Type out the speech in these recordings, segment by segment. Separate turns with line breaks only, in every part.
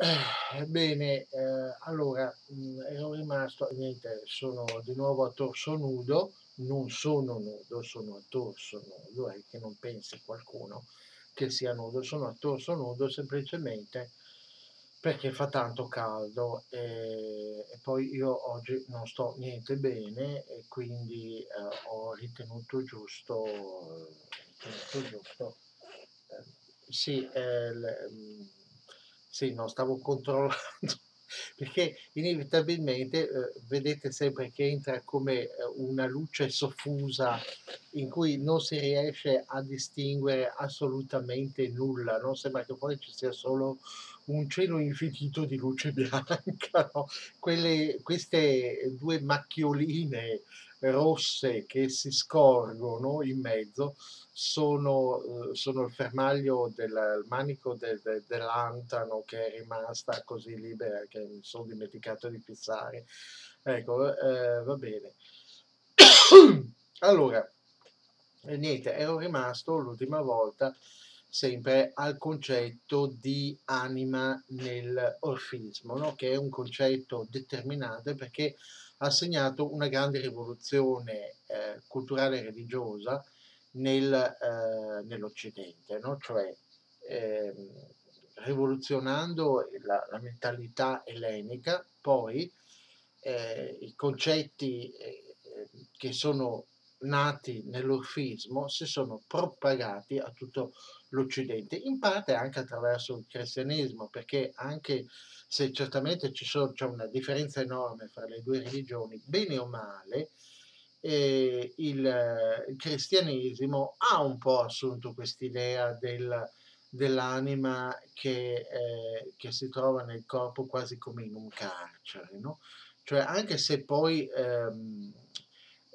Eh, bene, eh, allora, mh, ero rimasto, niente, sono di nuovo a torso nudo, non sono nudo, sono a torso nudo, è che non pensi qualcuno che sia nudo, sono a torso nudo semplicemente perché fa tanto caldo e, e poi io oggi non sto niente bene e quindi eh, ho ritenuto giusto, ritenuto giusto eh, sì, eh, l- mm, sì, no, stavo controllando perché inevitabilmente eh, vedete sempre che entra come eh, una luce soffusa in cui non si riesce a distinguere assolutamente nulla, no? Sembra che poi ci sia solo un cielo infinito di luce bianca, no? Quelle, queste due macchioline rosse che si scorgono in mezzo sono, eh, sono il fermaglio del manico de, de, dell'antano che è rimasta così libera che mi sono dimenticato di fissare. Ecco, eh, va bene. allora, niente, ero rimasto l'ultima volta sempre al concetto di anima nell'orfismo, no? che è un concetto determinante perché ha segnato una grande rivoluzione eh, culturale e religiosa nel, eh, nell'Occidente, no? cioè eh, rivoluzionando la, la, mentalità ellenica, poi eh, i concetti eh, che sono nati nell'orfismo si sono propagati a tutto l'Occidente, in parte anche attraverso il cristianesimo, perché anche se certamente c'è una differenza enorme fra le due religioni, bene o male, eh, il, cristianesimo ha un po' assunto quest'idea del, dell'anima che, eh, che, si trova nel corpo quasi come in un carcere, no? Cioè anche se poi ehm,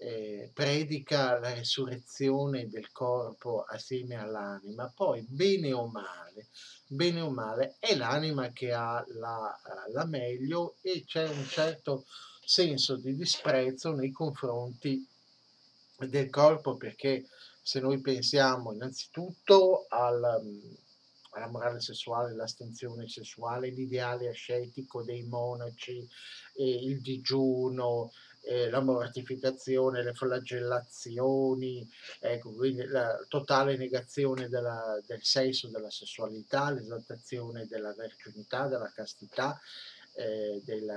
eh, predica la resurrezione del corpo assieme all'anima, poi bene o male, bene o male è l'anima che ha la, la meglio e c'è un certo senso di disprezzo nei confronti del corpo perché se noi pensiamo innanzitutto al, alla morale sessuale, l'astensione sessuale, l'ideale ascetico dei monaci, eh, il digiuno, eh, la mortificazione, le flagellazioni, ecco, quindi la totale negazione della, del sesso, della sessualità, l'esaltazione della verginità, della castità, eh, del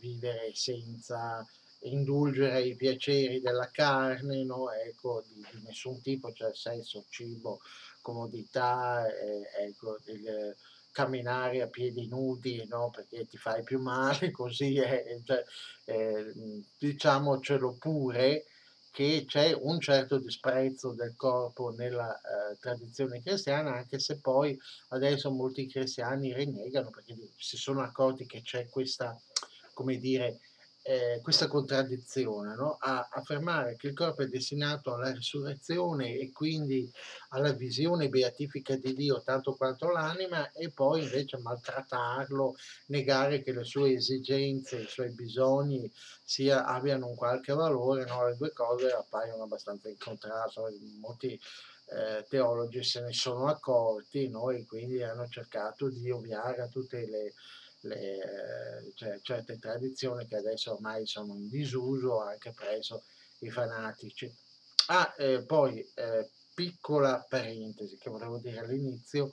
vivere senza indulgere ai piaceri della carne, no? ecco, di, di, nessun tipo, cioè sesso, cibo, comodità, eh, ecco, il, camminare a piedi nudi, no? perché ti fai più male, così è, cioè, eh, diciamocelo pure che c'è un certo disprezzo del corpo nella eh, tradizione cristiana, anche se poi adesso molti cristiani rinnegano perché si sono accorti che c'è questa, come dire, eh, questa contraddizione, no? a affermare che il corpo è destinato alla risurrezione e quindi alla visione beatifica di Dio tanto quanto l'anima e poi invece maltrattarlo, negare che le sue esigenze, i suoi bisogni sia, abbiano un qualche valore, no? le due cose appaiono abbastanza in contrasto, molti eh, teologi se ne sono accorti e quindi hanno cercato di ovviare a tutte le le, cioè, certe tradizioni che adesso ormai sono in disuso anche presso i fanatici. Ah, eh, poi, eh, piccola parentesi che volevo dire all'inizio,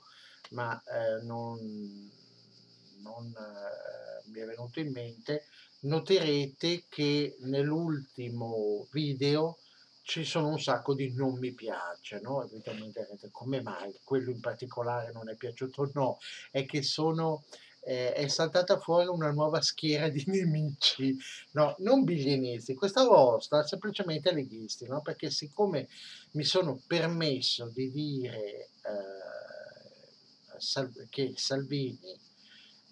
ma eh, non, non eh, mi è venuto in mente, noterete che nell'ultimo video ci sono un sacco di non mi piace, no? Evidentemente come mai quello in particolare non è piaciuto? No, è che sono eh, è saltata fuori una nuova schiera di nemici, no, non biglienesi, questa volta semplicemente leghisti, no? perché siccome mi sono permesso di dire eh, che Salvini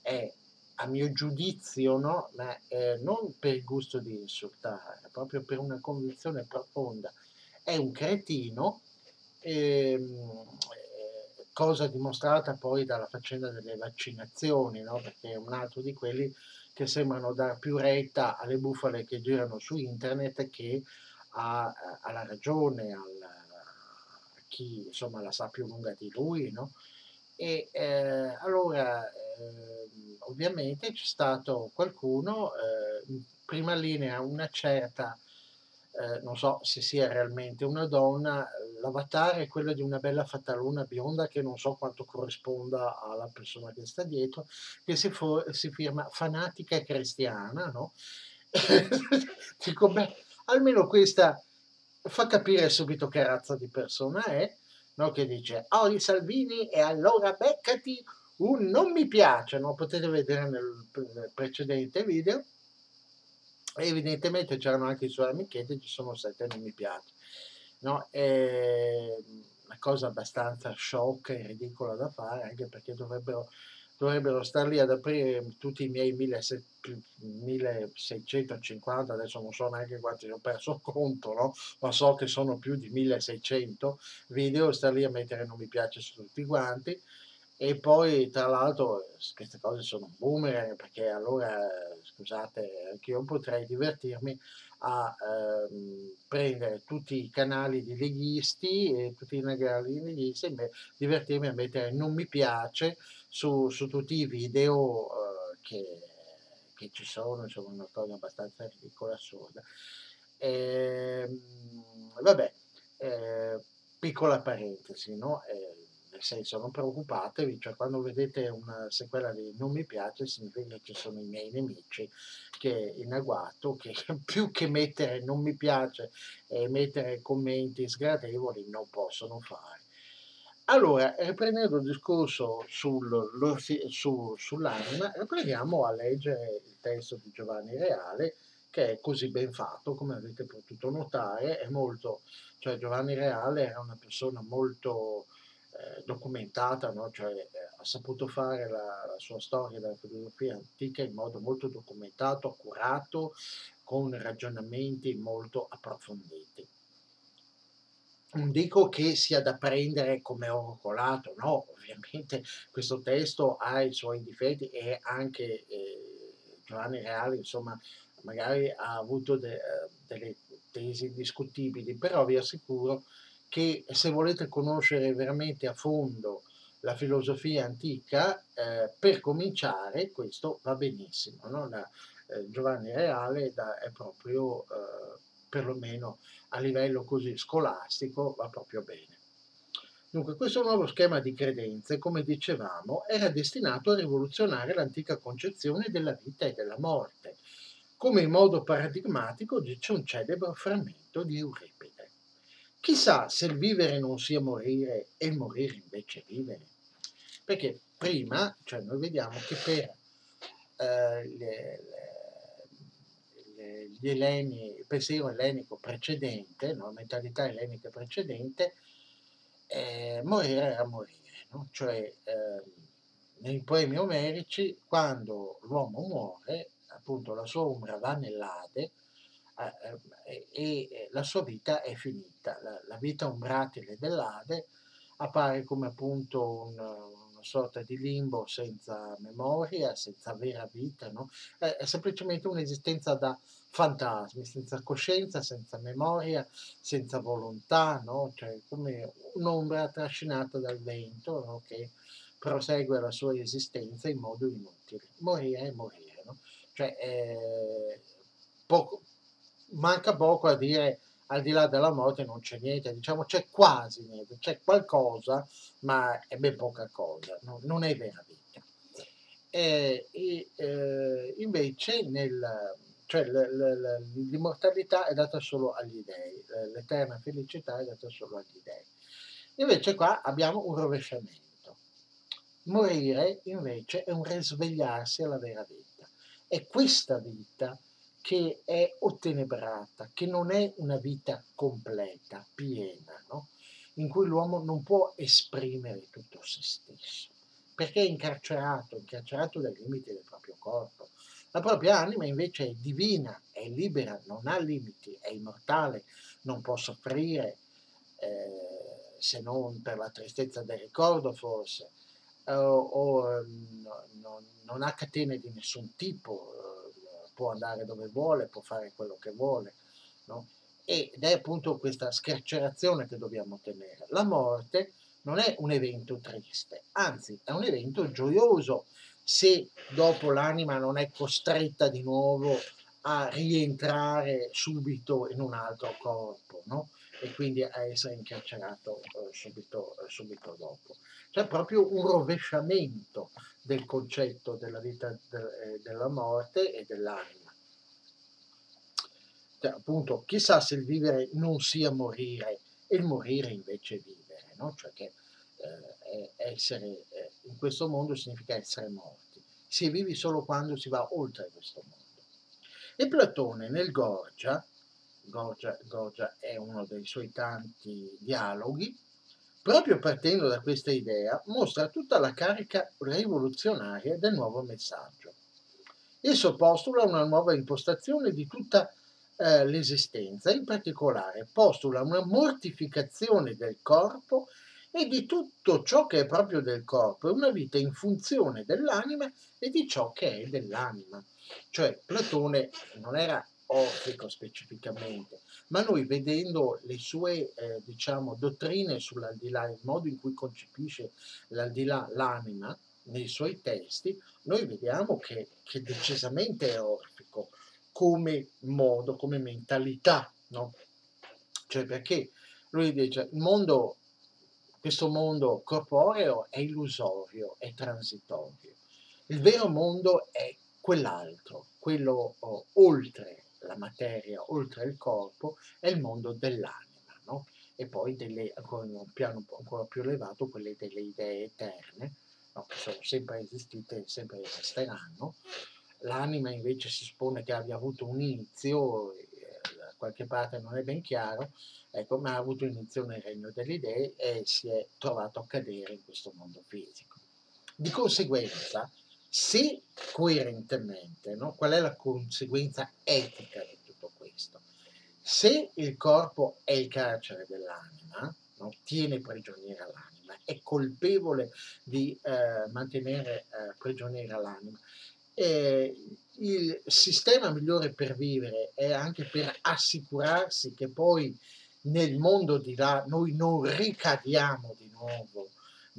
è a mio giudizio, no? ma eh, non per il gusto di insultare, proprio per una convinzione profonda, è un cretino, ehm, cosa dimostrata poi dalla faccenda delle vaccinazioni, no? perché è un altro di quelli che sembrano dar più retta alle bufale che girano su internet che a, alla ragione, al, a chi insomma la sa più lunga di lui. No? E eh, allora, ovviamente c'è stato qualcuno, eh, in prima linea una certa, eh, non so se sia realmente una donna, l'avatar è quello di una bella fataluna bionda che non so quanto corrisponda alla persona che sta dietro, che si, si firma fanatica cristiana, no? Dico, beh, almeno questa fa capire subito che razza di persona è, no? che dice, oh i Salvini e allora beccati un non mi piace, no? potete vedere nel, precedente video, evidentemente c'erano anche i suoi amichetti, ci sono sette non mi piace. No? È una cosa abbastanza sciocca e ridicola da fare, anche perché dovrebbero dovrebbero star lì ad aprire tutti i miei 1650, adesso non so neanche quanti ho perso conto, no? ma so che sono più di 1600 video, star lì a mettere non mi piace su tutti quanti e poi tra l'altro queste cose sono boomerang perché allora scusate anche io potrei divertirmi a ehm, prendere tutti i canali di leghisti e tutti i canali di leghisti e divertirmi a mettere non mi piace su, su tutti i video eh, che, che, ci sono, insomma una cosa abbastanza ridicola, assurda. E, ehm, vabbè, eh, piccola parentesi, no? Eh, nel senso non preoccupatevi, cioè quando vedete una sequela di non mi piace significa che ci sono i miei nemici che in agguato che più che mettere non mi piace e mettere commenti sgradevoli non possono fare. Allora, riprendendo il discorso sul, su, sull'anima, riprendiamo a leggere il testo di Giovanni Reale, che è così ben fatto, come avete potuto notare, è molto, cioè Giovanni Reale era una persona molto eh, documentata, no? cioè, eh, ha saputo fare la, la, sua storia della filosofia antica in modo molto documentato, accurato, con ragionamenti molto approfonditi. Non dico che sia da prendere come oro colato, no, ovviamente questo testo ha i suoi difetti e anche eh, Giovanni Reale, insomma, magari ha avuto de, eh, delle tesi discutibili, però vi assicuro che se volete conoscere veramente a fondo la filosofia antica, eh, per cominciare questo va benissimo. No? La, eh, Giovanni Reale da, è proprio, eh, perlomeno a livello così scolastico, va proprio bene. Dunque, questo nuovo schema di credenze, come dicevamo, era destinato a rivoluzionare l'antica concezione della vita e della morte, come in modo paradigmatico dice un celebre frammento di Euripide. Chissà se il vivere non sia morire e morire invece vivere. Perché prima, cioè noi vediamo che per eh, le, le, gli eleni, il pensiero ellenico precedente, no, la mentalità ellenica precedente, eh, morire era morire. No? Cioè eh, nei poemi omerici, quando l'uomo muore, appunto la sua ombra va nell'Ade, e la sua vita è finita. La, la vita umbratile dell'Ade appare come appunto un, una sorta di limbo senza memoria, senza vera vita, no? è, è semplicemente un'esistenza da fantasmi, senza coscienza, senza memoria, senza volontà, no? cioè come un'ombra trascinata dal vento no? che prosegue la sua esistenza in modo inutile. Morire è morire, cioè, eh, poco, manca poco a dire al di là della morte non c'è niente, diciamo c'è quasi niente, c'è qualcosa, ma è ben poca cosa, no? non è vera vita. E, e eh, invece nel, cioè, l'immortalità è data solo agli dei, l'eterna felicità è data solo agli dei. Invece qua abbiamo un rovesciamento. Morire invece è un risvegliarsi alla vera vita. È questa vita che è ottenebrata, che non è una vita completa, piena, no? in cui l'uomo non può esprimere tutto se stesso, perché è incarcerato, incarcerato dai limiti del proprio corpo. La propria anima invece è divina, è libera, non ha limiti, è immortale, non può soffrire, eh, se non per la tristezza del ricordo forse, eh, o eh, no, non ha catene di nessun tipo, può andare dove vuole, può fare quello che vuole, no? Ed è appunto questa scarcerazione che dobbiamo tenere. La morte non è un evento triste, anzi è un evento gioioso, se dopo l'anima non è costretta di nuovo a rientrare subito in un altro corpo, no? E quindi a essere incarcerato eh, subito, eh, subito, dopo. C'è proprio un rovesciamento del concetto della vita de, eh, della morte e dell'anima. Cioè, appunto, chissà se il vivere non sia morire e il morire invece vivere, no? cioè che eh, essere eh, in questo mondo significa essere morti. Si vivi solo quando si va oltre questo mondo. E Platone nel Gorgia Gorgia, Gorgia è uno dei suoi tanti dialoghi, proprio partendo da questa idea, mostra tutta la carica rivoluzionaria del nuovo messaggio. Esso postula una nuova impostazione di tutta eh, l'esistenza, in particolare postula una mortificazione del corpo e di tutto ciò che è proprio del corpo, una vita in funzione dell'anima e di ciò che è dell'anima. Cioè Platone non era orfico specificamente, ma noi vedendo le sue eh, diciamo, dottrine sull'aldilà, il modo in cui concepisce l'aldilà, l'anima, nei suoi testi, noi vediamo che, che decisamente è orfico come modo, come mentalità, no? Cioè perché lui dice il mondo, questo mondo corporeo è illusorio, è transitorio. Il vero mondo è quell'altro, quello oh, oltre la materia oltre il corpo è il mondo dell'anima, no? e poi delle, in un piano ancora più elevato quelle delle idee eterne, no? che sono sempre esistite e sempre esisteranno. L'anima invece si suppone che abbia avuto un inizio, eh, da qualche parte non è ben chiaro, ecco, ma ha avuto inizio nel regno delle idee e si è trovato a cadere in questo mondo fisico. Di conseguenza, se coerentemente, no? qual è la conseguenza etica di tutto questo? Se il corpo è il carcere dell'anima, no? tiene prigioniera l'anima, è colpevole di eh, mantenere eh, prigioniera l'anima, eh, il sistema migliore per vivere è anche per assicurarsi che poi nel mondo di là noi non ricadiamo di nuovo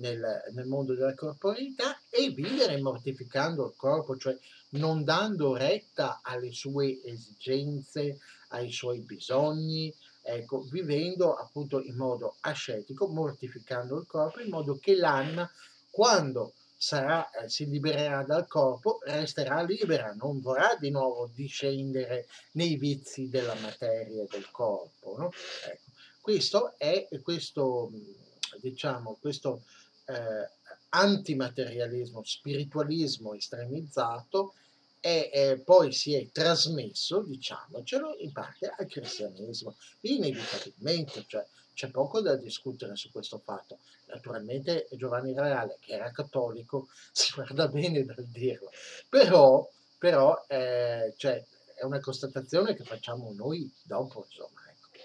nel, nel mondo della corporeità e vivere mortificando il corpo, cioè non dando retta alle sue esigenze, ai suoi bisogni, ecco, vivendo appunto in modo ascetico, mortificando il corpo, in modo che l'anima, quando sarà, eh, si libererà dal corpo, resterà libera, non vorrà di nuovo discendere nei vizi della materia del corpo. No? Ecco, questo è questo, diciamo, questo eh, antimaterialismo, spiritualismo estremizzato e eh, poi si è trasmesso, diciamocelo, in parte al cristianesimo, inevitabilmente, cioè c'è poco da discutere su questo fatto. Naturalmente Giovanni Reale, che era cattolico, si guarda bene dal dirlo, però, però eh, cioè, è una constatazione che facciamo noi dopo, insomma. Ecco.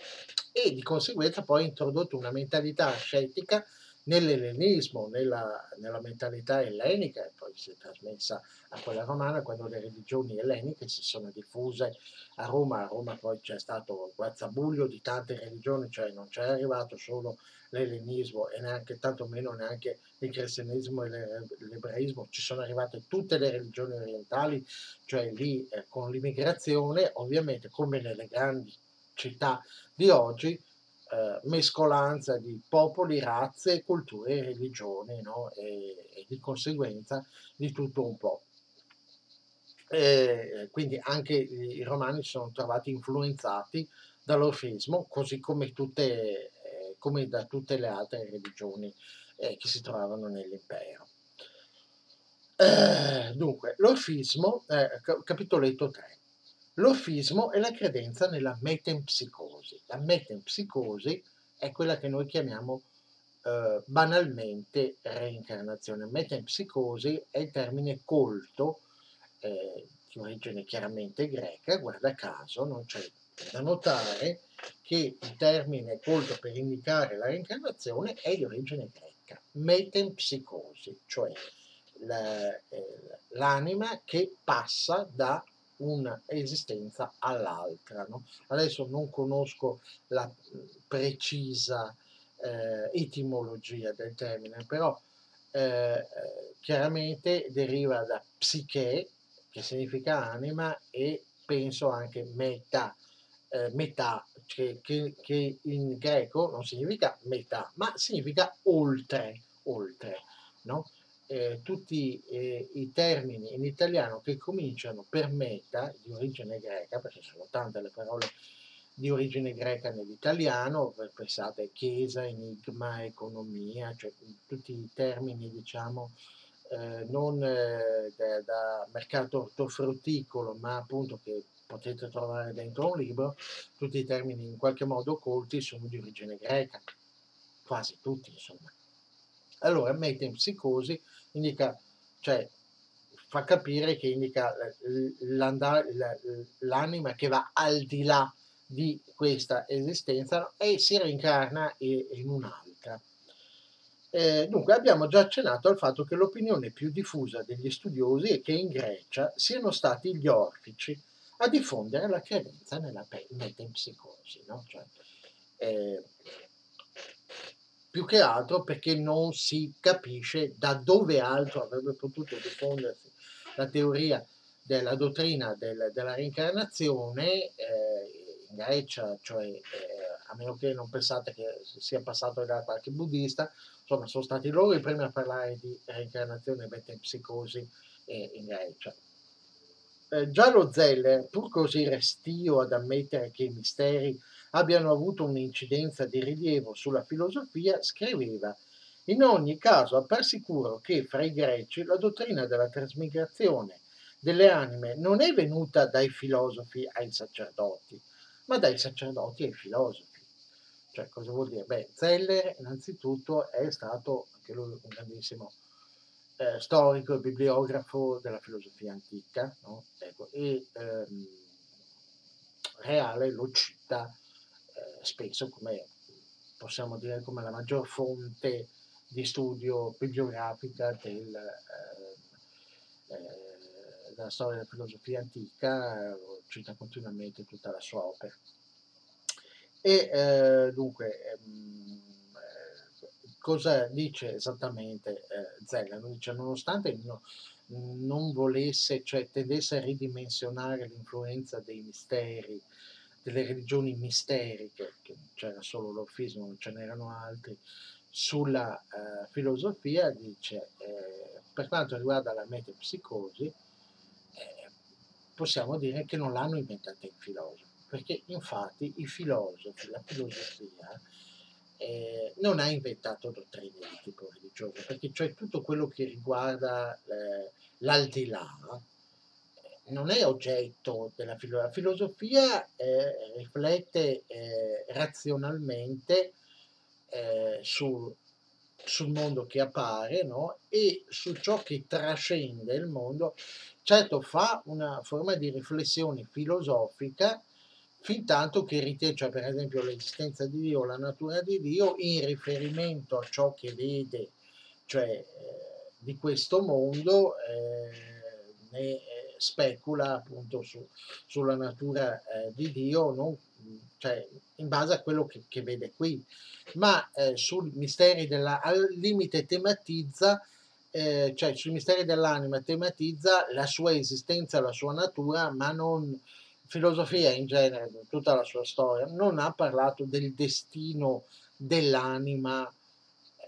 E di conseguenza poi ha introdotto una mentalità ascetica nell'ellenismo, nella, nella, mentalità ellenica, e poi si è trasmessa a quella romana quando le religioni elleniche si sono diffuse a Roma. A Roma poi c'è stato il guazzabuglio di tante religioni, cioè non c'è arrivato solo l'ellenismo e neanche tantomeno neanche il cristianesimo e l'ebraismo, ci sono arrivate tutte le religioni orientali, cioè lì eh, con l'immigrazione, ovviamente come nelle grandi città di oggi, eh, mescolanza di popoli, razze, culture e religioni, no? e, e, di conseguenza di tutto un po'. E, quindi anche i romani si sono trovati influenzati dall'orfismo, così come, tutte, eh, come da tutte le altre religioni eh, che si trovavano nell'impero. Eh, dunque, l'orfismo, eh, capitoletto 3. L'orfismo è la credenza nella metempsicosi. La metempsicosi è quella che noi chiamiamo eh, banalmente reincarnazione. Metempsicosi è il termine colto, eh, di origine chiaramente greca, guarda caso, non c'è da notare che il termine colto per indicare la reincarnazione è di origine greca, metempsicosi, cioè eh, l'anima che passa da un'esistenza all'altra. No? Adesso non conosco la precisa eh, etimologia del termine, però eh, chiaramente deriva da psiche, che significa anima, e penso anche metà, eh, metà che, che, che, in greco non significa metà, ma significa oltre, oltre, no? Eh, tutti eh, i termini in italiano che cominciano per meta, di origine greca, perché sono tante le parole di origine greca nell'italiano, pensate chiesa, enigma, economia, cioè tutti i termini diciamo eh, non eh, da, da, mercato ortofrutticolo, ma appunto che potete trovare dentro un libro, tutti i termini in qualche modo occulti sono di origine greca, quasi tutti insomma. Allora, metempsicosi indica, cioè fa capire che indica l'anima che va al di là di questa esistenza e si reincarna in un'altra. Eh, dunque abbiamo già accennato al fatto che l'opinione più diffusa degli studiosi è che in Grecia siano stati gli orfici a diffondere la credenza nella metempsicosi. No? Cioè, eh, più che altro perché non si capisce da dove altro avrebbe potuto diffondersi la teoria della dottrina del, della reincarnazione eh, in Grecia, cioè eh, a meno che non pensate che sia passato da qualche buddista, insomma sono stati loro i primi a parlare di reincarnazione e metempsicosi eh, in Grecia. Eh, già lo Zeller, pur così restio ad ammettere che i misteri abbiano avuto un'incidenza di rilievo sulla filosofia, scriveva in ogni caso appar sicuro che fra i greci la dottrina della trasmigrazione delle anime non è venuta dai filosofi ai sacerdoti, ma dai sacerdoti ai filosofi. Cioè, cosa vuol dire? Beh, Zeller innanzitutto è stato anche lui un grandissimo eh, storico e bibliografo della filosofia antica, no? ecco, e ehm, Reale lo cita spesso come possiamo dire come la maggior fonte di studio bibliografica del, eh, eh, della storia della filosofia antica, eh, cita continuamente tutta la sua opera. E eh, dunque, ehm, eh, cosa dice esattamente eh, Zeller? Dice, nonostante no, non volesse, cioè tendesse a ridimensionare l'influenza dei misteri delle religioni misteriche, che c'era solo l'orfismo, non ce n'erano altri, sulla eh, filosofia, dice, eh, per quanto riguarda la metapsicosi, eh, possiamo dire che non l'hanno inventata i filosofi, perché infatti i filosofi, la filosofia, eh, non ha inventato dottrine di tipo religioso, perché cioè tutto quello che riguarda eh, l'aldilà, non è oggetto della filosofia. La filosofia eh, riflette eh, razionalmente eh, sul, sul, mondo che appare no? e su ciò che trascende il mondo. Certo, fa una forma di riflessione filosofica fin tanto che ritiene, cioè per esempio l'esistenza di Dio, la natura di Dio, in riferimento a ciò che vede, cioè eh, di questo mondo, eh, ne, specula appunto su, sulla natura eh, di Dio, non, cioè, in base a quello che, che vede qui, ma eh, sui misteri della, al limite tematizza, eh, cioè sui misteri dell'anima tematizza la sua esistenza, la sua natura, ma non filosofia in genere, tutta la sua storia, non ha parlato del destino dell'anima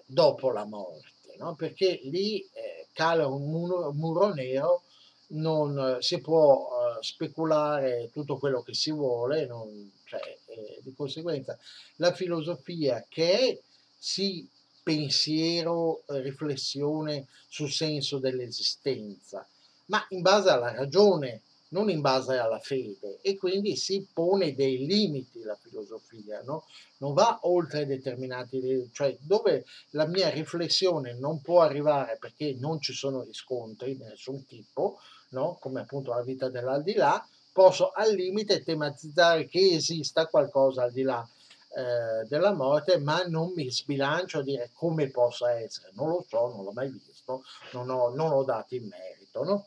dopo la morte, no? perché lì eh, cala un muro, muro nero non si può uh, speculare tutto quello che si vuole, non, cioè, eh, di conseguenza la filosofia che è sì pensiero, riflessione sul senso dell'esistenza, ma in base alla ragione, non in base alla fede, e quindi si pone dei limiti la filosofia, no? non va oltre determinati, cioè dove la mia riflessione non può arrivare perché non ci sono riscontri di nessun tipo, no? come appunto la vita dell'aldilà, posso al limite tematizzare che esista qualcosa al di là eh, della morte, ma non mi sbilancio a dire come possa essere, non lo so, non l'ho mai visto, non ho, non ho dato in merito. No?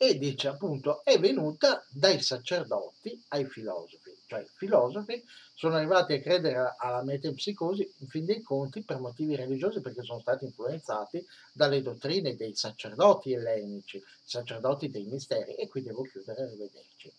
E dice appunto è venuta dai sacerdoti ai filosofi. cioè filosofi, sono arrivati a credere alla metempsicosi in fin dei conti per motivi religiosi perché sono stati influenzati dalle dottrine dei sacerdoti ellenici, sacerdoti dei misteri e qui devo chiudere, arrivederci.